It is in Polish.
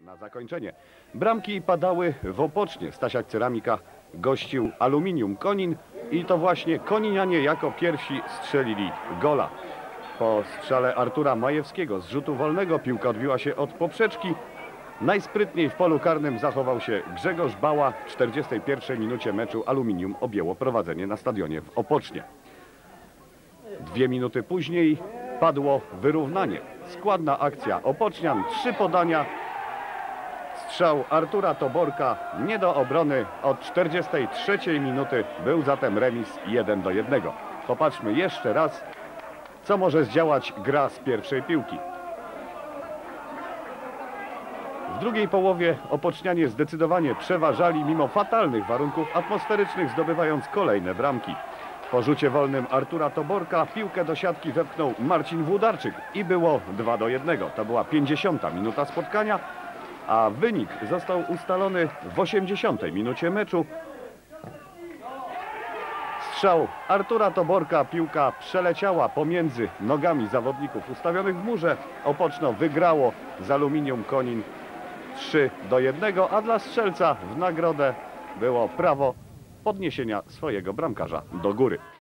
Na zakończenie. Bramki padały w Opocznie. Stasiak Ceramika gościł Aluminium Konin i to właśnie Koninianie jako pierwsi strzelili gola. Po strzale Artura Majewskiego z rzutu wolnego piłka odbiła się od poprzeczki. Najsprytniej w polu karnym zachował się Grzegorz Bała. W 41 minucie meczu Aluminium objęło prowadzenie na stadionie w Opocznie. Dwie minuty później padło wyrównanie. Składna akcja Opocznian, trzy podania. Strzał Artura Toborka nie do obrony od 43 minuty. Był zatem remis 1 do 1. Popatrzmy jeszcze raz, co może zdziałać gra z pierwszej piłki. W drugiej połowie Opocznianie zdecydowanie przeważali mimo fatalnych warunków atmosferycznych, zdobywając kolejne bramki. Po rzucie wolnym Artura Toborka piłkę do siatki wepchnął Marcin Włodarczyk i było 2 do 1. To była 50 minuta spotkania, a wynik został ustalony w 80 minucie meczu. Strzał Artura Toborka, piłka przeleciała pomiędzy nogami zawodników ustawionych w murze. Opoczno wygrało z Aluminium Konin 3 do 1, a dla strzelca w nagrodę było prawo podniesienia swojego bramkarza do góry.